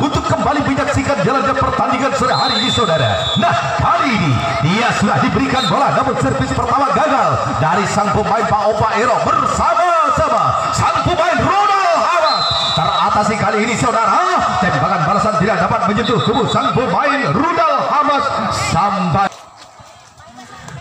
untuk kembali menyaksikan jalannya pertandingan sore hari ini saudara. Nah kali ini dia sudah diberikan bola namun servis pertama gagal dari sang pemain Pak Opa Ero bersama-sama. Sang pemain Ronald Hamas teratasi kali ini saudara tembakan balasan tidak dapat menyentuh tubuh sang pemain Rudal Hamas sampai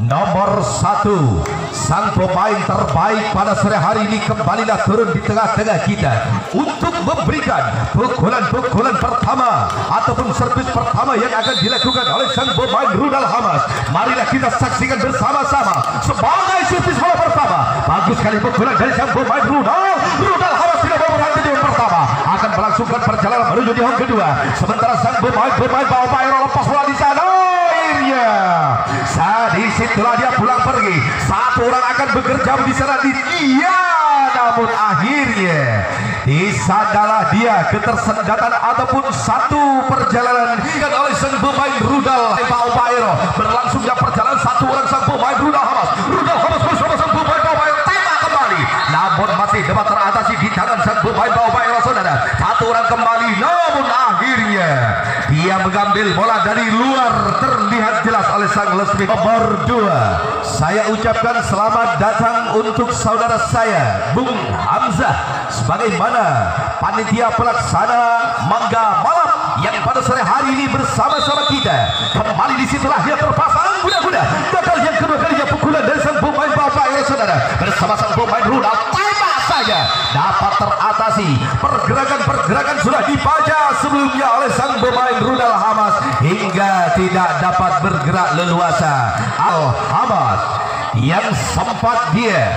Nomor satu. Sang pemain terbaik pada sore hari ini Kembalilah turun di tengah-tengah kita Untuk memberikan pukulan-pukulan pertama Ataupun servis pertama yang akan dilakukan oleh sang pemain Rudal Hamas. Marilah kita saksikan bersama-sama Sebagai servis bola pertama. Bagus sekali pukulan dari sang pemain Rudal Rudal Hamas tidak berhenti di pertama. Akan melangsungkan perjalanan menuju di home kedua. Sementara sang pemain-pemain bawa Bayro lepas bola di sana akhirnya saat di situlah dia pulang pergi. Satu orang akan bekerja di sana di dia. Namun akhirnya di sanalah dia ketersendatan ataupun satu perjalanan hingga oleh sang pemain rudal. Pak Bairo berlangsungnya perjalanan satu orang sang pemain rudal Hamas rudal Hamas bersama sang pemain Pak Bairo tembak kembali. Namun masih dapat teratasi di tangan sang pemain Pak Bairo saudara. Satu orang kembali namun akhirnya dia mengambil bola dari luar terlihat jelas oleh sang Lesmi nomor dua saya ucapkan selamat datang untuk saudara saya Bung Hamzah sebagaimana panitia pelaksana Mangga Malam yang pada sore hari ini bersama-sama kita kembali di situlah dia terpasang kuda-kuda. Gagal yang kedua kalinya pukulan dari sang pemain bapak ya saudara. Bersama sang pemain Rudal tembak saja. Dapat teratasi. Pergerakan-pergerakan sudah dibaca sebelumnya oleh sang pemain Rudal Hamas hingga tidak dapat bergerak leluasa. Al Hamas yang sempat dia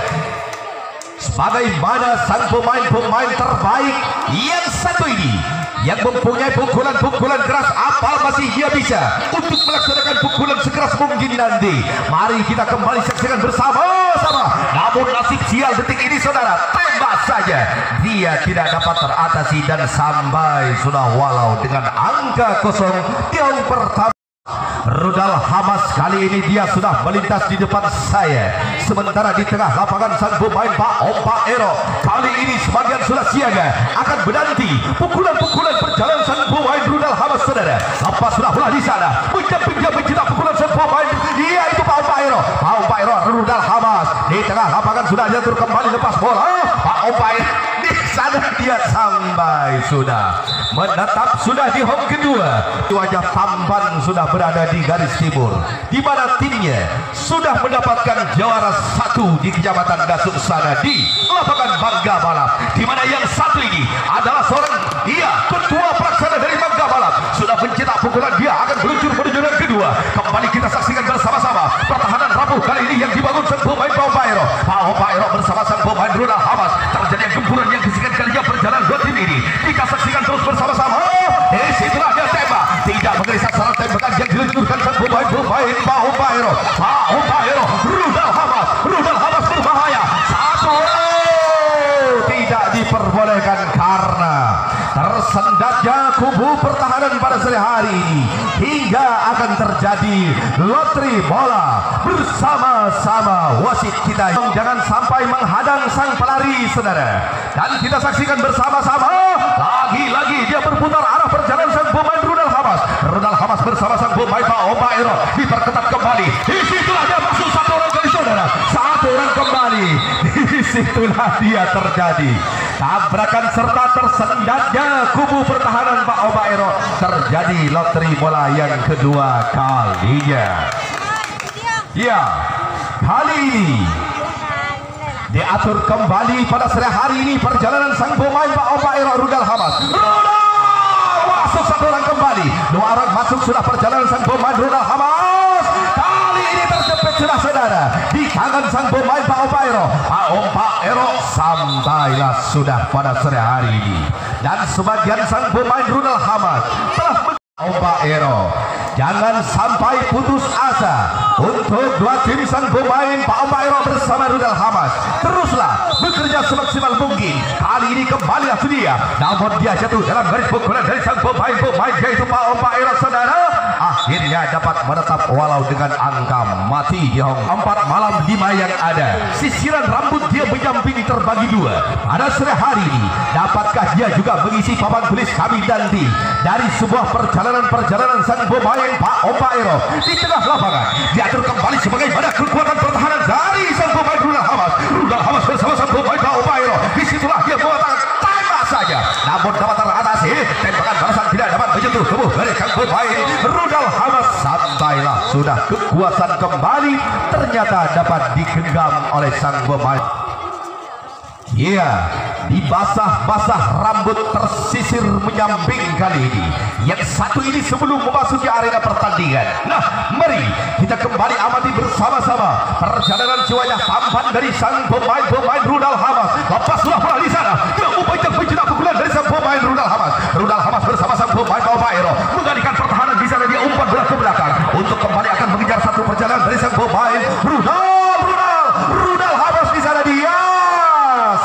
sebagaimana sang pemain-pemain terbaik yang satu ini yang mempunyai pukulan-pukulan keras apa masih dia bisa? Untuk melaksanakan pukulan sekeras mungkin nanti. Mari kita kembali saksikan bersama-sama. Namun nasib sial detik ini saudara tembak saja. Dia tidak dapat teratasi dan sampai sudah walau dengan angka kosong yang pertama Rudal Hamas kali ini dia sudah melintas di depan saya. Sementara di tengah lapangan sang pemain Pak Ompa Ero kali ini sebagian sudah siaga. Akan menanti pukulan-pukulan perjalanan sang pemain Rudal Hamas saudara. Lepas sudah bola di sana? Menjamping-jamping mencetak pukulan sang pemain. Iya itu Pak Ompa Ero. Pak Ompa Ero Rudal Hamas. Di tengah lapangan sudah diatur kembali lepas bola. Pak Ompa Ero di sana dia sampai sudah. Menetap sudah di home kedua. Wajah tampan sudah berada di garis timur. Di mana timnya sudah mendapatkan juara satu di kecamatan Dasuk sana di lapangan Bangga Balap di mana yang satu ini adalah seorang dia ketua pelaksana dari Bangga Balap sudah mencetak pukulan dia akan meluncur menuju yang kedua. Kembali kita saksikan bersama-sama pertahanan rapuh kali ini yang dibangun sang pemain Pau Bairo Pau Bairo bersama sang pemain Runa Hamas terjadi gempuran yang kesekian kalinya berjalan dua tim ini kita saksikan terus bersama-sama di situlah dia tembak tidak mengenai sasaran diluncurkan sang pemain pemain Pau Bairo Pau Bairo Rudal Hamas Rudal Hamas berbahaya satu tidak diperbolehkan karena tersendatnya kubu pertahanan pada sore hari ini hingga akan terjadi lotri bola bersama-sama wasit kita jangan sampai menghadang sang pelari saudara. Dan kita saksikan bersama-sama. Lagi-lagi dia berputar arah perjalanan sang pemain Rudal Hamas bersama sang pemain Pak Oba Ero diperketat kembali. Di situlah dia masuk satu orang kali saudara. Satu orang kembali. Di situlah dia terjadi. Tabrakan serta tersendatnya kubu pertahanan Pak Obairo terjadi loteri bola yang kedua kalinya. Ya kali. Ini diatur kembali pada sore hari ini perjalanan sang pemain Pak Obairo Rudal Hamas. Rudal satu orang kembali. Dua orang masuk sudah perjalanan sang pemain Rudal Hamas. Kali ini terjepit sudah saudara. Di tangan sang pemain Pak Obairo Pak Obairo sampailah sudah pada sore hari ini. Dan sebagian sang pemain Rudal Hamas telah Obairo jangan sampai putus asa. Untuk dua tim sang pemain Pak Obairo bersama Rudal Hamas. Teruslah bekerja semaksimal mungkin. Kali ini kembali dia namun dia jatuh dalam garis pukulan dari sang pemain-pemain yaitu Pak Obairo saudara akhirnya dapat menetap walau dengan angka mati di Hong empat malam lima yang ada. Sisiran rambut dia menyampingi terbagi dua. Pada sore hari ini dapatkah dia juga mengisi papan tulis kami nanti dari sebuah perjalanan-perjalanan sang pemain Pak Opa Ero? Di tengah lapangan diatur kembali sebagaimana kekuatan pertahanan dari sang pemain Rudal Hamas. Rudal Hamas bersama sang pemain Pak Opa Ero. Di situlah dia mengatakan tembak saja. Namun dapat teratasi tembakan balasan tidak dapat menyentuh pemain Rudal Hamas sampailah sudah kekuasaan kembali ternyata dapat digenggam oleh sang pemain Iya, dibasah-basah rambut tersisir menyamping kali ini. Yang satu ini sebelum memasuki arena pertandingan. Nah, mari kita kembali amati bersama-sama perjalanan jiwanya tampan dari sang pemain-pemain Rudal Hamas. Lepas sudah bola di sana. Dia membaca pencetak pukulan dari sang pemain Rudal Hamas. Rudal Hamas bersama sang pemain Baero mengalihkan pertahanan di sana dia umpan bola ke belakang untuk kembali akan mengejar satu perjalanan dari sang pemain Rudal Rudal. Rudal Hamas di sana dia.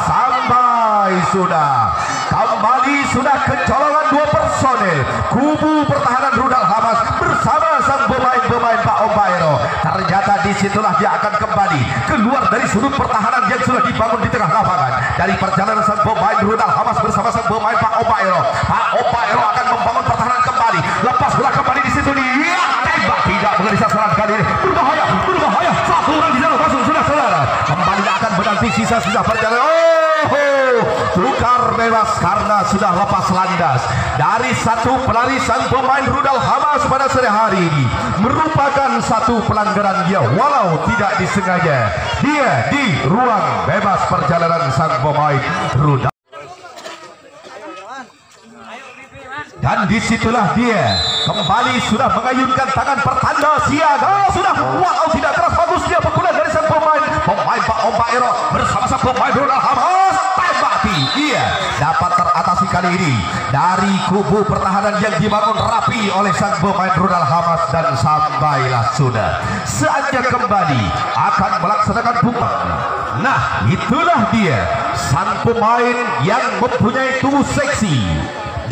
Sampai sudah. Kembali sudah kecolongan dua personil. Kubu pertahanan Rudal Hamas bersama sang pemain-pemain Pak Ombairo ternyata di situlah dia akan kembali. Keluar dari sudut pertahanan yang sudah dibangun di tengah lapangan. Dari perjalanan sang pemain Rudal Hamas bersama sang pemain Pak Ombairo Pak Ombairo akan membangun pertahanan kembali lepas bola kembali di situ dia tembak tidak mengenai sasaran kali ini berbahaya berbahaya satu orang di sana masuk. Sudah saudara. Kembali akan menanti sisa-sisa perjalanan oh tukar bebas karena sudah lepas landas. Dari satu pelarisan pemain Rudal Hamas pada sore hari ini merupakan satu pelanggaran dia walau tidak disengaja. Dia di ruang bebas perjalanan sang pemain Rudal. Dan di situlah dia. Kembali sudah mengayunkan tangan pertanda siaga. Sudah. Walau tidak pemain Pak Om Ero bersama pemain Ronald Hamas tembaki iya dapat teratasi kali ini. Dari kubu pertahanan yang dibangun rapi oleh sang pemain Ronald Hamas dan sampailah sudah. Saatnya kembali akan melaksanakan pukulan nah itulah dia. Sang pemain yang mempunyai tubuh seksi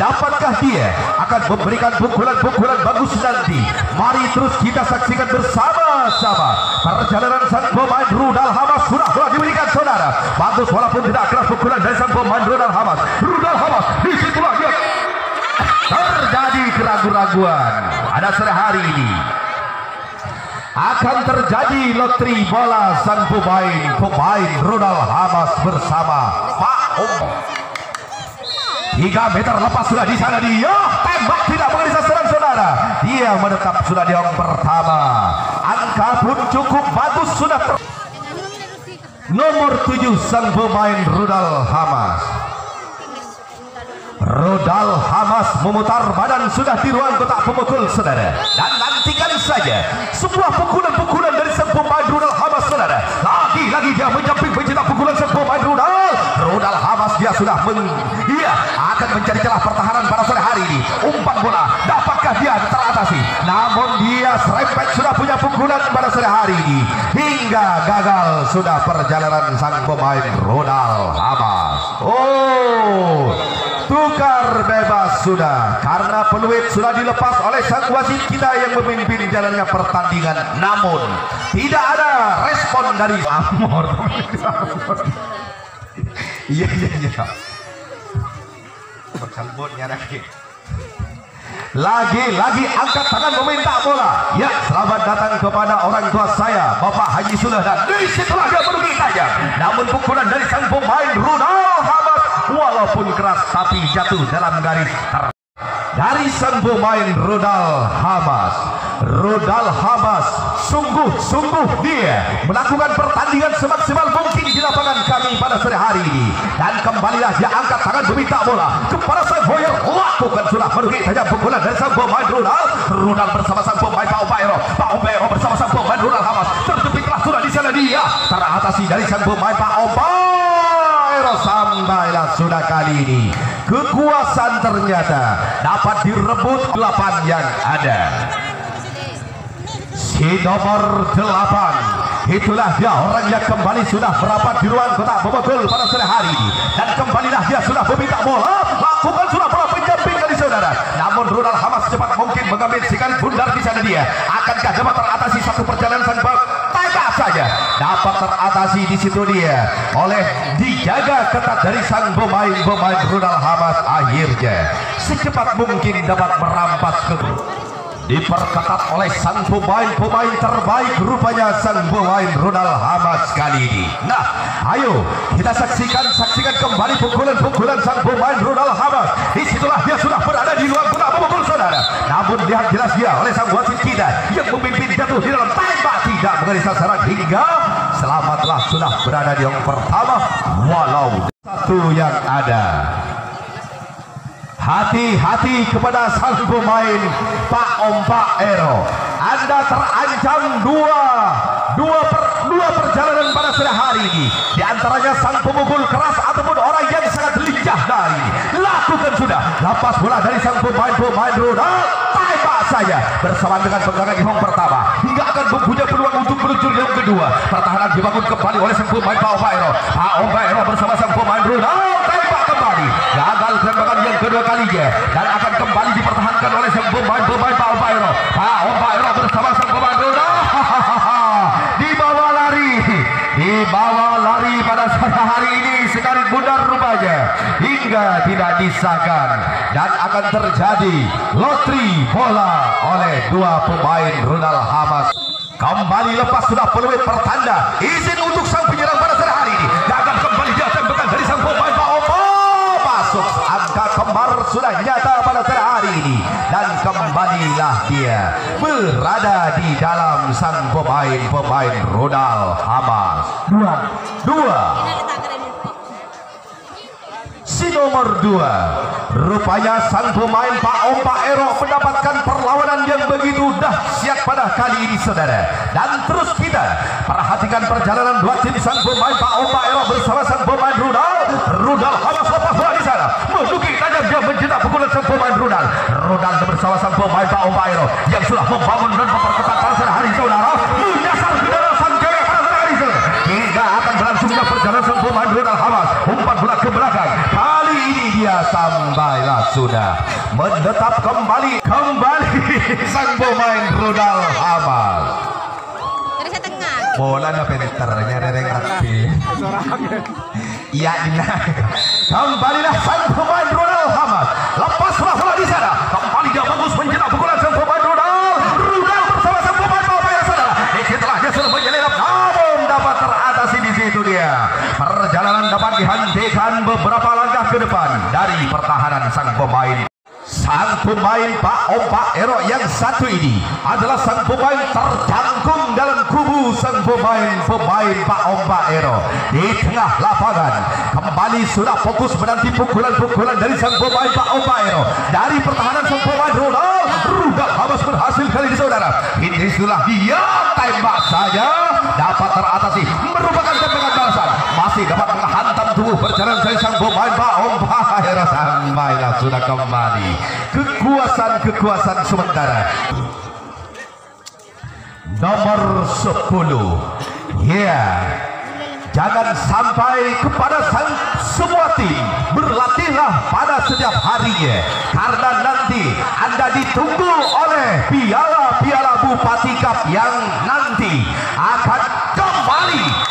Dapatkah dia akan memberikan pukulan-pukulan bagus nanti? Mari terus kita saksikan bersama-sama perjalanan sang pemain Rudal Hamas sudah telah diberikan saudara. Bagus walaupun tidak keras pukulan dari sang pemain Rudal Hamas. Rudal Hamas di situlah dia terjadi keraguan-raguan. Ada sore hari ini akan terjadi lotri bola sang pemain pemain Rudal Hamas bersama Pak Om. 3 meter lepas sudah di sana dia. Tembak tidak mengenai sasaran saudara. Dia menetap sudah di orang pertama. Angka pun cukup bagus sudah ter nomor 7 sang pemain Rudal Hamas. Rodal Hamas memutar badan sudah di ruang kotak pemukul saudara. Dan nantikan saja sebuah pukulan-pukulan dari sang Rudal Hamas saudara. Lagi-lagi dia menjamping pencetak pukulan sang pemain Rudal. Rudal Hamas dia sudah men dia akan mencari celah pertahanan pada sore hari ini. Umpan bola dapatkah dia teratasi? Namun dia serempet sudah punya pukulan pada sore hari ini. Hingga gagal sudah perjalanan sang pemain Rudal Hamas. Oh tukar bebas sudah karena peluit sudah dilepas oleh sang wasit kita yang memimpin jalannya pertandingan. Namun tidak ada respon dari Amor iya iya iya berkalbonnya lagi. Lagi-lagi angkat tangan meminta bola. Ya selamat datang kepada orang tua saya. Bapak Haji Sulah dan di situlah dia menunggu tajam namun pukulan dari sang pemain Ronald Hamas walaupun keras tapi jatuh dalam garis ter dari sang pemain Rodal Hamas Rodal Hamas sungguh-sungguh dia melakukan pertandingan semaksimal mungkin di lapangan kami pada sore hari ini. Dan kembalilah dia angkat tangan meminta bola. Kepada sang boyer lakukan sudah merugi saja pukulan dari sang pemain Rodal. Rodal bersama sang pemain Pak Obairo Pak Obairo bersama sang pemain Rodal Hamas terjepitlah sudah di sana dia. Teratasi dari sang pemain Pak Obairo sampailah sudah kali ini. Kekuasaan ternyata dapat direbut delapan yang ada si nomor delapan. Itulah dia orang yang kembali sudah merapat di ruang kotak pemukul pada sore hari ini. Dan kembalilah dia sudah meminta bola. Lakukan sudah bola penjamping kali saudara. Namun Ronald Hamas cepat mungkin mengambil sikap bundar di sana dia. Akankah dapat teratasi satu perjalanan sang tidak saja? Dapat teratasi di situ dia. Oleh dijaga ketat dari sang pemain-pemain Ronald Hamas akhirnya. Secepat mungkin dapat merampas ke diperketat oleh sang pemain-pemain terbaik rupanya sang pemain Ronald Hamas kali ini. Nah ayo kita saksikan saksikan kembali pukulan-pukulan sang pemain Ronald Hamas. Di situlah dia sudah berada di luar bola memukul saudara. Namun lihat jelas dia oleh sang wasit kita yang memimpin jatuh di dalam tembak. Tidak mengenai sasaran hingga selamatlah sudah berada di yang pertama walau satu yang ada Hati-hati kepada sang pemain Pak Ompak Ero. Anda terancam dua dua per, dua perjalanan pada sore hari ini. Di antaranya sang pemukul keras ataupun orang yang sangat lincah dari. Lakukan sudah. Lepas bola dari sang pemain-pemain Ronald. Tembak saja bersama dengan pegangan di pertama hingga akan mempunyai peluang untuk menuju yang kedua. Pertahanan dibangun kembali oleh sang pemain Pak Ompak Ero. Pak Ompak Ero bersama sang pemain Ronald. Tembak kembali. Gagal tembakan yang kedua kalinya. Dan akan kembali dipertahankan oleh sang pemain-pemain Pak Ompairo. Pak bersama sang pemain di bawah lari, di bawah lari pada sore hari ini. Sekali bundar rupanya hingga tidak disahkan. Dan akan terjadi lotri bola oleh dua pemain Ronald Hamas. Kembali lepas sudah peluit pertanda. Izin untuk sang penyerang pada sore hari ini dia tembakan dari sang pemain Pak Ompairo masuk angka kembar sudah nyata pada sore hari ini. Dan kembalilah dia berada di dalam sang pemain-pemain Ronald Hamas. Dua dua. Si nomor dua. Rupanya sang pemain Pak Ompa Ero mendapatkan perlawanan yang begitu dahsyat pada kali ini saudara. Dan terus kita perhatikan perjalanan dua tim sang pemain Pak Ompa Ero bersama sang pemain Rudal Rudal bersama sang pemain Pak Ompa Ero yang sudah membangun dan memperketat pada hari saudara. Menyasar ke dalam sang cewek pada hari hingga akan berlangsungnya perjalanan sang pemain Rudal Hamas. Umpan bola ke belakang. Kali ini dia sampailah sudah menetap kembali. Kembali sang pemain Rudal Hamas. Dari saya tengah. bola na peneternya dari rugby iya ina kembalilah sang pemain Ronald Hamad lepas bola bola di sana kembali dia bagus mencetak pukulan sang pemain Ronald Ronald bersama sang pemain Bapak saudara di setelah dia sudah menyelinap namun dapat teratasi di situ dia dihentikan beberapa langkah ke depan dari pertahanan sang pemain Sang pemain Pak Ompak Ero yang satu ini adalah sang pemain terjangkung dalam kubu sang pemain-pemain Pak Ompak Ero di tengah lapangan. Kembali sudah fokus menanti pukulan-pukulan dari sang pemain Pak Ompak Ero dari pertahanan sang pemain Ronald. Rudal Hamas berhasil kali ini saudara. Ini sudah dia tembak saja dapat teratasi merupakan tembakan balasan masih dapat menghantam tubuh berjalan dari sang pemain Pak. Ompak Ero sampailah sudah kembali. Kekuasaan-kekuasaan sementara. Nomor 10 ya. Yeah. jangan sampai kepada sang semua tim berlatihlah pada setiap harinya. Karena nanti anda ditunggu oleh piala-piala Bupati Cup yang nanti akan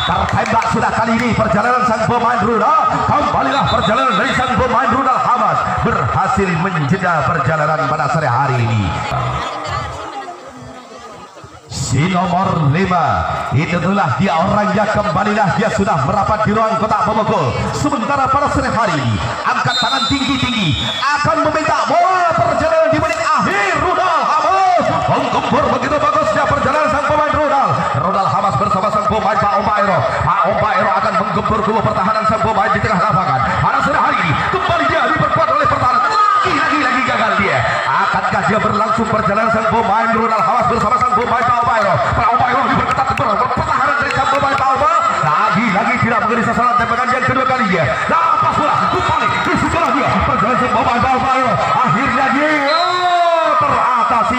tertembak sudah kali ini perjalanan sang pemain Rudal kembalilah perjalanan dari sang pemain Rudal Hamas. Berhasil menjeda perjalanan pada sore hari ini. Si nomor 5 itulah dia orangnya kembalilah. Dia sudah merapat di ruang kotak pemukul. Sementara pada sore hari ini angkat tangan tinggi-tinggi. Akan meminta bola perjalanan di menit akhir. Rudal Hamas. Menggempur begitu bagusnya perjalanan sang pemain Rudal. Rudal Hamas bersama sang pemain Pak Pak Akan menggempur kubu pertahanan sang pemain di tengah lapangan. Pada sore hari ini. Kembali dia diperkuat oleh pertahanan. Lagi-lagi lagi gagal dia. Akankah dia berlangsung perjalanan sang pemain Rudal Hamas bersama sang pemain Pak Ompairo Pak Ompairo diperketat pertahanan dari sang pemain Pak Ompairo lagi-lagi tidak menjadi sasaran tembakan yang kedua kalinya. Lepas bola. Kembali di situlah dia. Perjalanan sang pemain Pak Ompairo akhirnya dia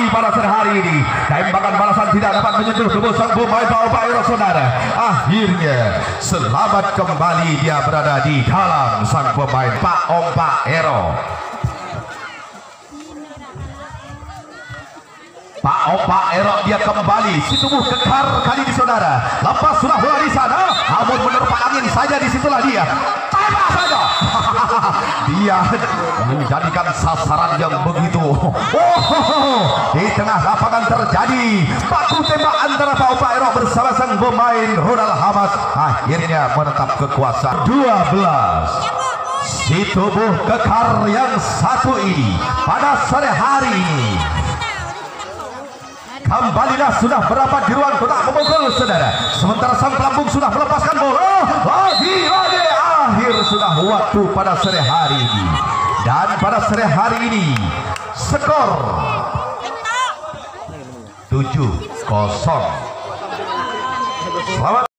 pada sore hari ini. Tembakan balasan tidak dapat menyentuh tubuh sang pemain Pak saudara. Akhirnya selamat kembali dia berada di dalam sang pemain Pak Ompairo Pak Opa Erok dia kembali. Si tubuh kekar kali di saudara. Lepas sudah bola di sana. Namun menerpa angin saja di situlah dia. Tembak saja dia menjadikan sasaran yang begitu. Oh di tengah lapangan terjadi baku tembak antara Pak Opa Erok bersama sang pemain Ronald Hamas. Akhirnya menetap kekuasaan. 12 Si tubuh kekar yang satu ini pada sore hari ini. Kembalilah sudah merapat di ruang? Kotak pemukul saudara. Sementara sang pelambung sudah melepaskan bola. Lagi-lagi sudah waktu pada sore hari ini. Dan pada sore hari ini skor 7-0. Selamat